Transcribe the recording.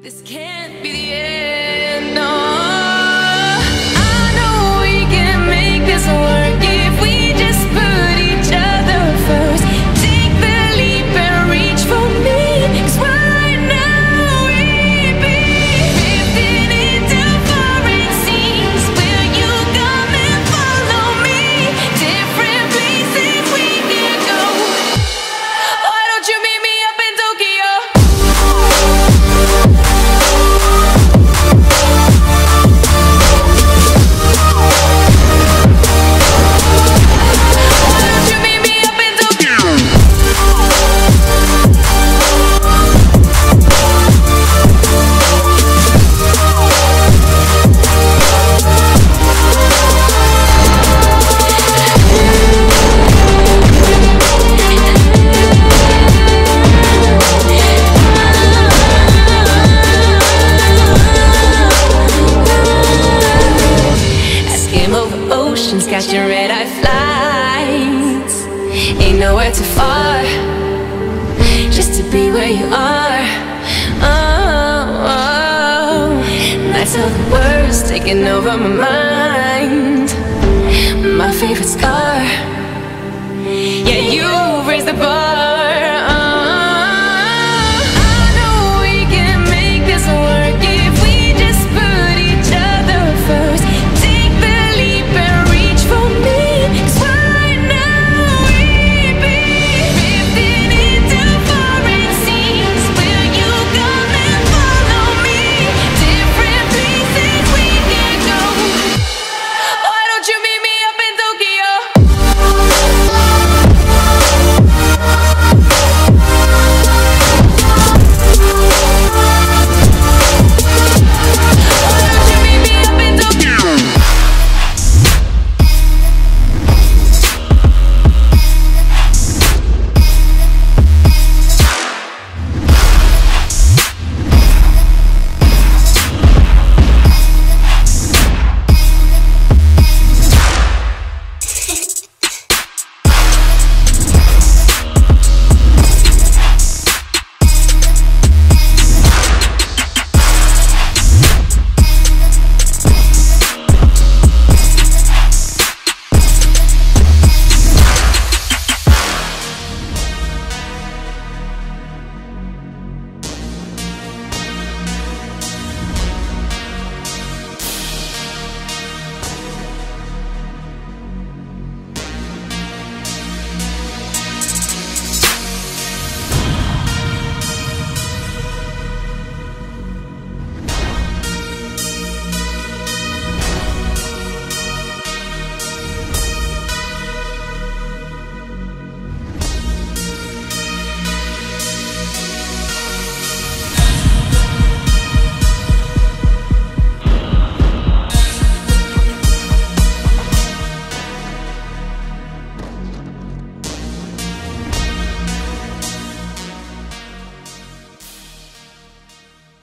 This can't be the end. Oceans, catching red eye flights. Ain't nowhere too far, just to be where you are. Oh, oh. nights of the worst taking over my mind. My favorite scar. Yeah, you raised the bar.